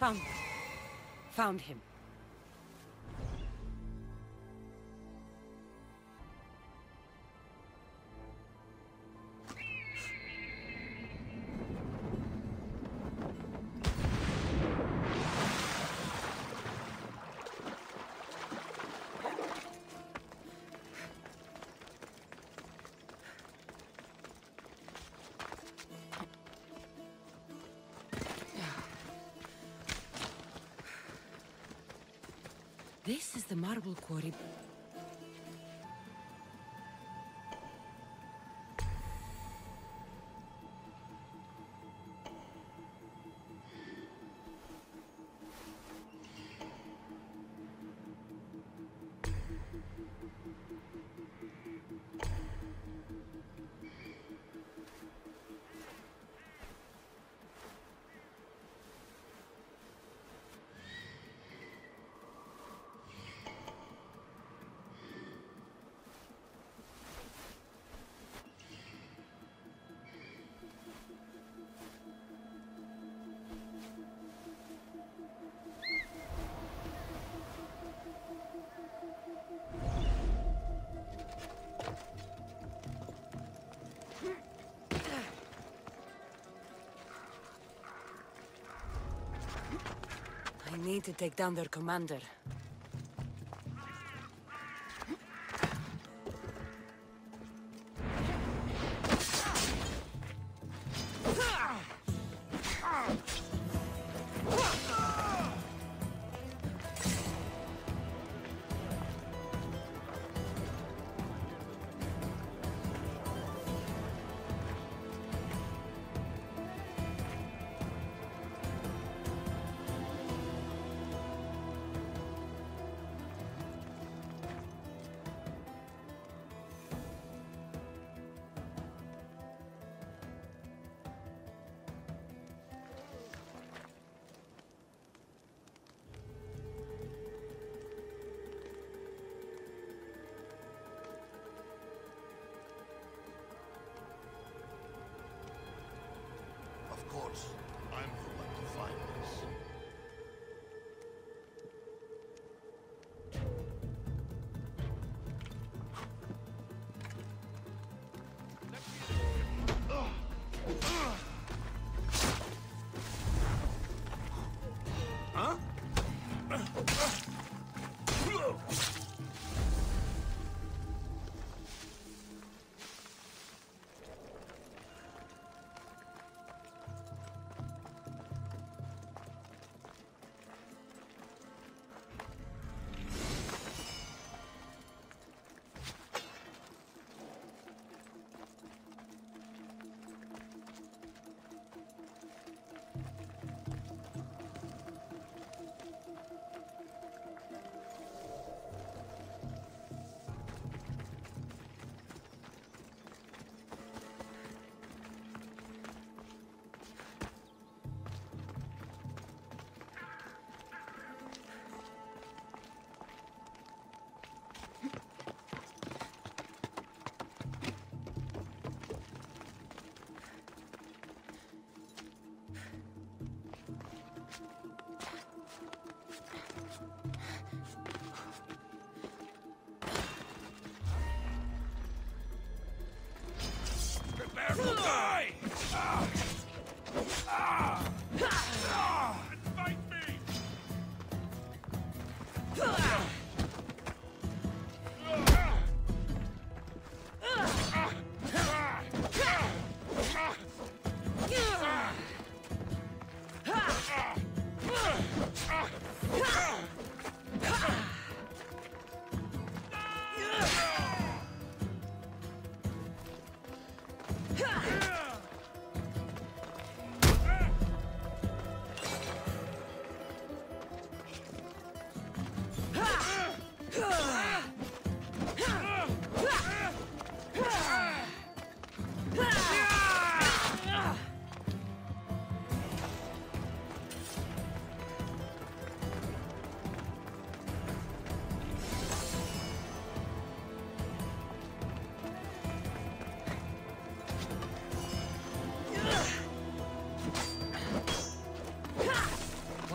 Found Found him. This is the marble quarry. Need to take down their commander. Ah! Ah! Ah! Fight me! Ah!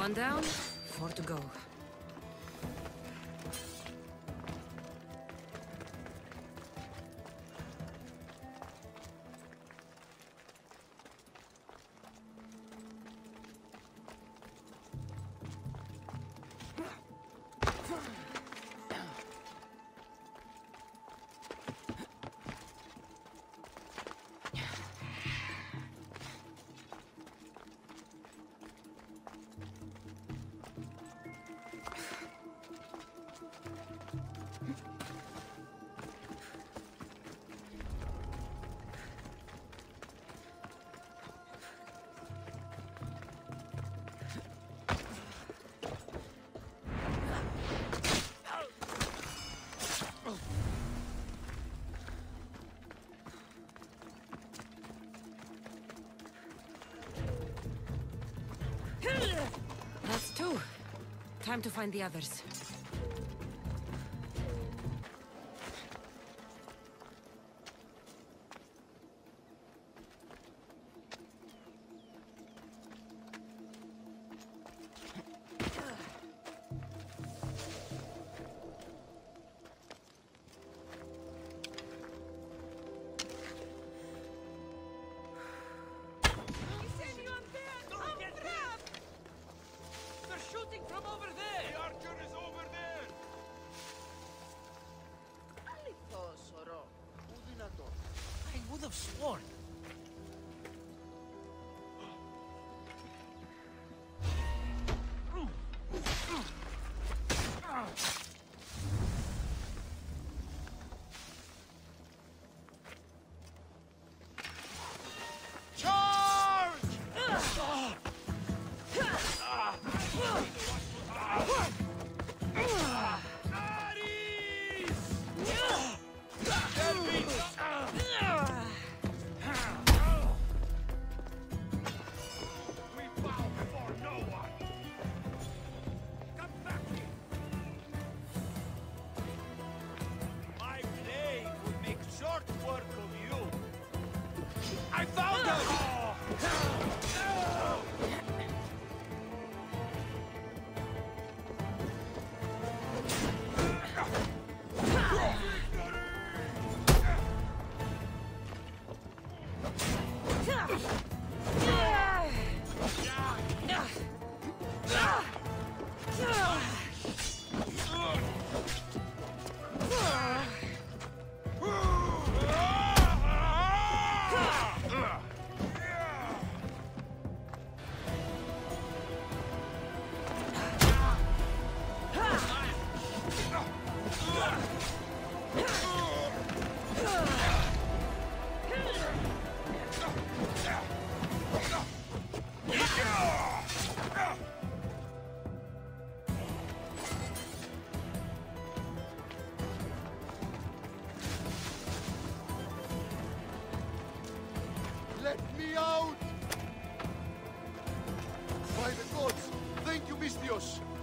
One down, four to go. Time to find the others. Dios.